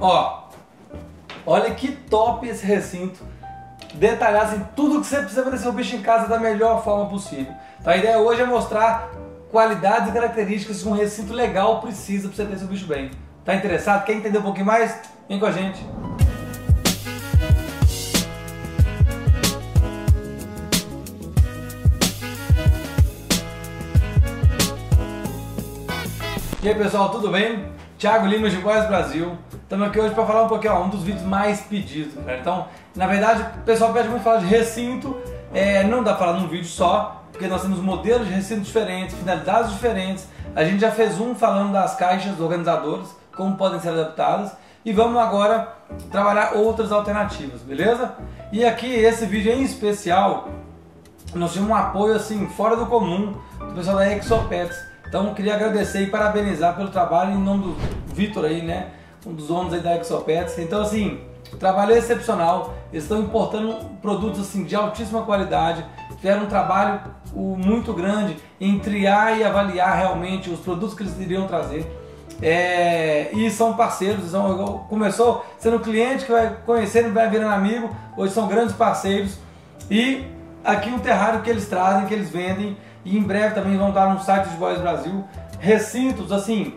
Ó, olha que top esse recinto. Detalhado em tudo que você precisa para seu bicho em casa da melhor forma possível. Então a ideia hoje é mostrar qualidades e características que um recinto legal precisa para você ter seu bicho bem. Tá interessado? Quer entender um pouquinho mais? Vem com a gente. E aí pessoal, tudo bem? Thiago Lima de Voz Brasil. Estamos aqui hoje para falar um pouquinho, ó, um dos vídeos mais pedidos. Cara. Então, na verdade, o pessoal pede muito falar de recinto. É, não dá para falar num vídeo só, porque nós temos modelos de recinto diferentes, finalidades diferentes. A gente já fez um falando das caixas organizadoras, como podem ser adaptadas. E vamos agora trabalhar outras alternativas, beleza? E aqui, esse vídeo em especial, nós tivemos um apoio assim, fora do comum, do pessoal da Exopets. Então queria agradecer e parabenizar pelo trabalho em nome do Vitor aí, né? Um dos donos aí da Exopets. Então assim, o trabalho é excepcional. Eles estão importando produtos assim de altíssima qualidade. Fizeram um trabalho muito grande em triar e avaliar realmente os produtos que eles iriam trazer. É, e são parceiros, são, começou sendo cliente que vai conhecendo, vai virando amigo, hoje são grandes parceiros. E aqui um terrário que eles trazem, que eles vendem, e em breve também vão estar no site de Boys Brasil, recintos assim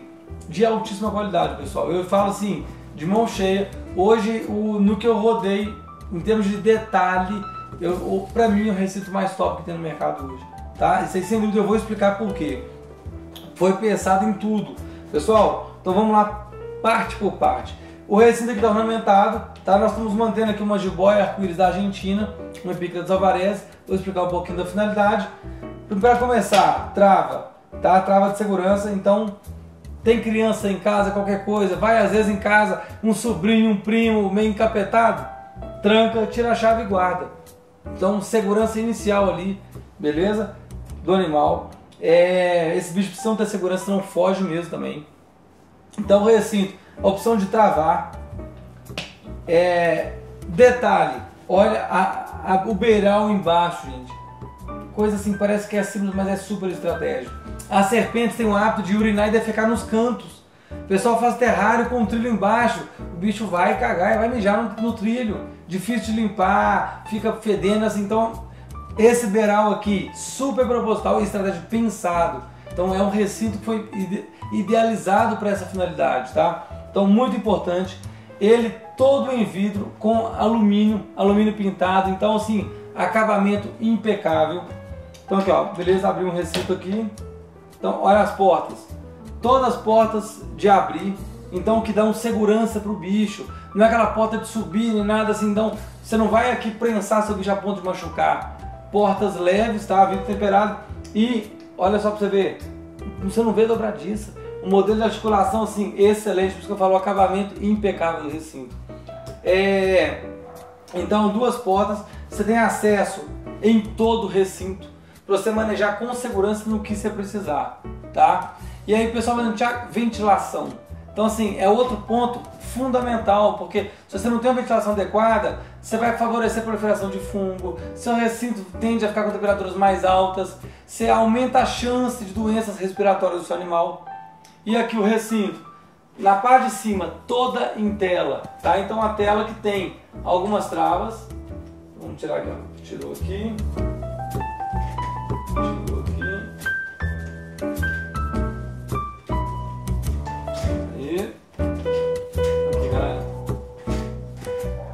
de altíssima qualidade, pessoal. Eu falo assim, de mão cheia. Hoje, o, no que eu rodei, em termos de detalhe, eu, para mim é o recinto mais top que tem no mercado hoje. Tá? Isso aí, sem dúvida, eu vou explicar por quê. Foi pensado em tudo. Pessoal, então vamos lá, parte por parte. O recinto aqui está ornamentado, tá? Nós estamos mantendo aqui uma jiboia arco-íris da Argentina, uma pica dos Alvarez. Vou explicar um pouquinho da finalidade. Para começar, trava, tá? Trava de segurança, então tem criança em casa, qualquer coisa, vai às vezes em casa, um sobrinho, um primo meio encapetado, tranca, tira a chave e guarda. Então, segurança inicial ali, beleza? Do animal. É, esse bicho precisa ter segurança, não foge mesmo também. Então, recinto, a opção de travar. É, detalhe, olha a, a, o beiral embaixo, gente coisa assim, parece que é simples, mas é super estratégico. As serpentes têm o hábito de urinar e defecar nos cantos. O pessoal faz terrário com um trilho embaixo, o bicho vai cagar e vai mijar no, no trilho. Difícil de limpar, fica fedendo assim. Então, esse beiral aqui, super proposital e estratégia pensado. Então, é um recinto que foi ide idealizado para essa finalidade, tá? Então, muito importante. Ele todo em vidro com alumínio, alumínio pintado. Então, assim, acabamento impecável. Então aqui ó, beleza, abri um recinto aqui. Então olha as portas. Todas as portas de abrir, então que dão segurança para o bicho. Não é aquela porta de subir nem nada assim, então você não vai aqui prensar seu bicho a ponto de machucar. Portas leves, tá? Vidro temperado. E olha só para você ver, você não vê dobradiça. Um modelo de articulação assim excelente, por isso que eu falo acabamento impecável no recinto. É, então duas portas, você tem acesso em todo o recinto para você manejar com segurança no que você precisar, tá? E aí pessoal a ventilação. Então assim, é outro ponto fundamental, porque se você não tem uma ventilação adequada, você vai favorecer a proliferação de fungo, seu recinto tende a ficar com temperaturas mais altas, você aumenta a chance de doenças respiratórias do seu animal. E aqui o recinto, na parte de cima, toda em tela, tá? Então a tela que tem algumas travas, vamos tirar aqui, ó. tirou aqui.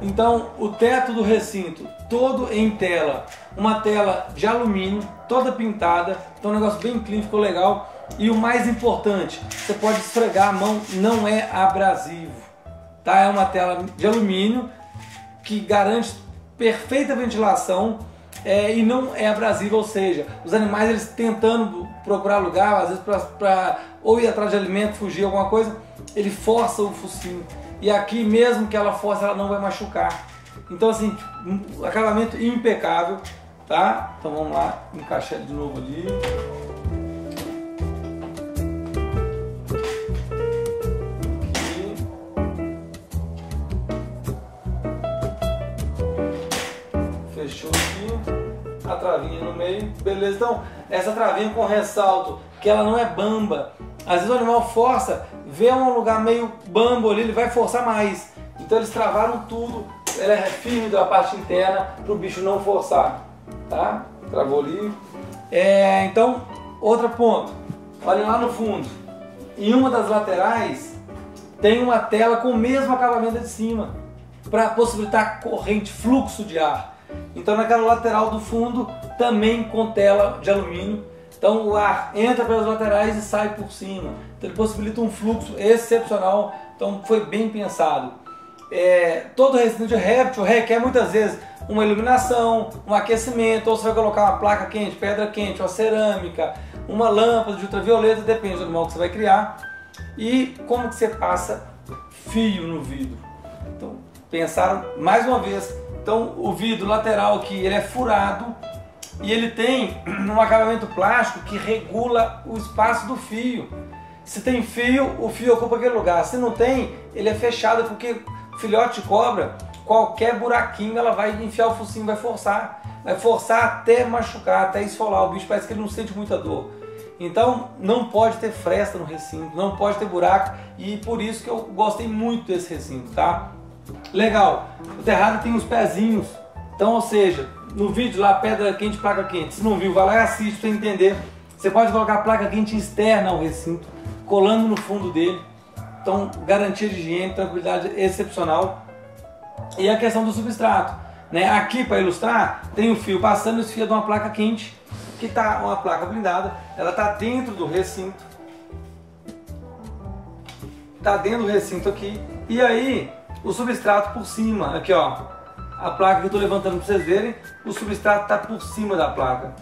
Então, o teto do recinto, todo em tela. Uma tela de alumínio, toda pintada. Então, um negócio bem clean, ficou legal. E o mais importante, você pode esfregar a mão, não é abrasivo. Tá? É uma tela de alumínio que garante perfeita ventilação é, e não é abrasivo, ou seja, os animais eles tentando procurar lugar, às vezes para ou ir atrás de alimento, fugir alguma coisa, ele força o focinho. E aqui mesmo que ela force, ela não vai machucar. Então assim, um acabamento impecável, tá? Então vamos lá, encaixar ele de novo ali. fechou aqui, a travinha no meio, beleza? Então, essa travinha com ressalto, que ela não é bamba. Às vezes o animal força, vê um lugar meio bambo ali, ele vai forçar mais. Então eles travaram tudo, ela é firme da parte interna para o bicho não forçar, tá? Travou ali. É, então, outro ponto, olhem lá no fundo, em uma das laterais tem uma tela com o mesmo acabamento de cima, para possibilitar corrente, fluxo de ar. Então naquela lateral do fundo também com tela de alumínio. Então o ar entra pelas laterais e sai por cima. Ele possibilita um fluxo excepcional. Então foi bem pensado. É, todo recinto de réptil requer muitas vezes uma iluminação, um aquecimento, ou você vai colocar uma placa quente, pedra quente, uma cerâmica, uma lâmpada de ultravioleta, depende do animal que você vai criar. E como que você passa fio no vidro. Então pensaram mais uma vez então o vidro lateral aqui ele é furado e ele tem um acabamento plástico que regula o espaço do fio. Se tem fio, o fio ocupa aquele lugar. Se não tem, ele é fechado porque filhote de cobra, qualquer buraquinho ela vai enfiar o focinho, vai forçar. Vai forçar até machucar, até esfolar. O bicho parece que ele não sente muita dor. Então não pode ter fresta no recinto, não pode ter buraco e por isso que eu gostei muito desse recinto, tá? Legal. O terrado tem os pezinhos. Então, ou seja, no vídeo lá, pedra quente, placa quente. Se não viu, vai lá e assiste para entender. Você pode colocar placa quente externa ao recinto, colando no fundo dele. Então, garantia de higiene, tranquilidade excepcional. E a questão do substrato. Né? Aqui, para ilustrar, tem o fio passando esse fio de uma placa quente, que está uma placa blindada. Ela está dentro do recinto. Está dentro do recinto aqui. E aí, o substrato por cima. Aqui ó, a placa que eu estou levantando para vocês verem, o substrato está por cima da placa.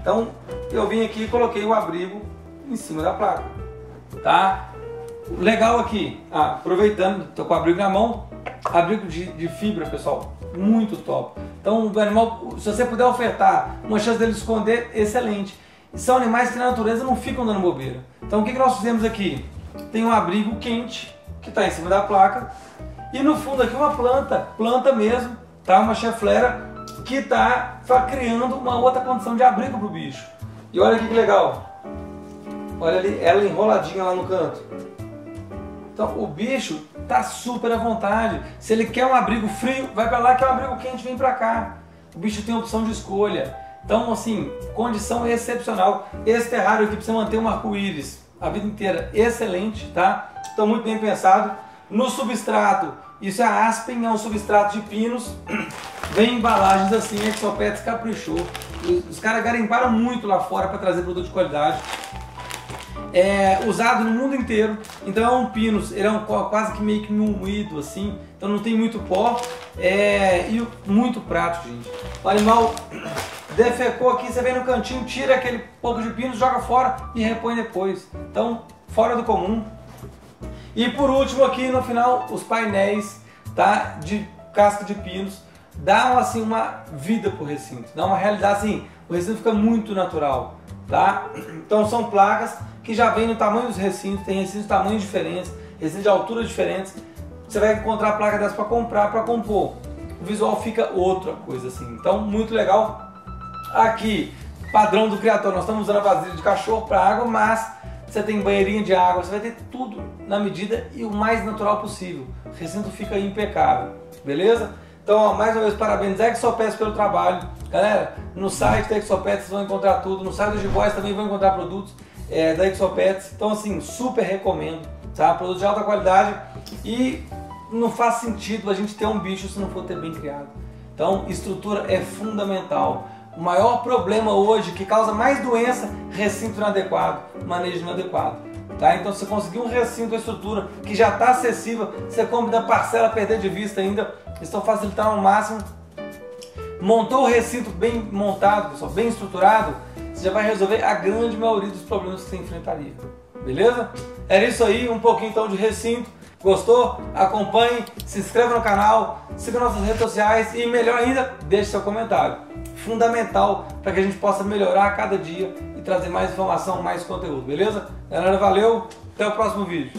Então eu vim aqui e coloquei o abrigo em cima da placa. Tá? Legal aqui, ah, aproveitando, estou com o abrigo na mão, abrigo de, de fibra pessoal, muito top. Então o animal, se você puder ofertar uma chance dele esconder, excelente. São animais que na natureza não ficam dando bobeira. Então o que, que nós fizemos aqui? Tem um abrigo quente que está em cima da placa e no fundo aqui uma planta, planta mesmo, tá? Uma cheflera que está tá criando uma outra condição de abrigo para o bicho. E olha que legal. Olha ali, ela enroladinha lá no canto. Então o bicho tá super à vontade. Se ele quer um abrigo frio, vai para lá, quer um abrigo quente, vem para cá. O bicho tem opção de escolha. Então, assim, condição excepcional. Esse terrário aqui precisa manter um arco-íris a vida inteira excelente, tá? Então, muito bem pensado. No substrato, isso é aspen, é um substrato de pinos. Vem embalagens assim, Exopets caprichou. Os caras garimparam muito lá fora para trazer produto de qualidade. É usado no mundo inteiro. Então é um pinus, ele é um quase que meio que moído assim. Então não tem muito pó. É, e muito prático, gente. O animal defecou aqui, você vem no cantinho, tira aquele pouco de pinos, joga fora e repõe depois. Então, fora do comum. E por último aqui no final, os painéis tá, de casca de pinos dão assim uma vida pro recinto, dá uma realidade assim, o recinto fica muito natural, tá? Então são placas que já vêm no tamanho dos recintos, tem recintos de tamanhos diferentes, recintos de alturas diferentes. Você vai encontrar placa dessa para comprar, para compor. O visual fica outra coisa assim. Então muito legal. Aqui, padrão do criador, nós estamos usando a vasilha de cachorro para água, mas você tem banheirinho de água, você vai ter tudo na medida e o mais natural possível. O recinto fica impecável, beleza? Então, ó, mais uma vez, parabéns Exopets pelo trabalho. Galera, no site da Exopets vocês vão encontrar tudo, no site do G-Boys também vão encontrar produtos é, da Exopets. Então, assim, super recomendo, tá? Produto de alta qualidade e não faz sentido a gente ter um bicho se não for ter bem criado. Então, estrutura é fundamental. O maior problema hoje que causa mais doença, recinto inadequado, manejo inadequado. Tá? Então você conseguir um recinto, uma estrutura que já está acessível, você compra da parcela perder de vista ainda, estão facilitando ao máximo. Montou o recinto bem montado, pessoal, bem estruturado, você já vai resolver a grande maioria dos problemas que você enfrentaria. Beleza? Era isso aí, um pouquinho então de recinto. Gostou? Acompanhe, se inscreva no canal, siga nossas redes sociais e melhor ainda, deixe seu comentário fundamental para que a gente possa melhorar a cada dia trazer mais informação, mais conteúdo, beleza? Galera, valeu, até o próximo vídeo.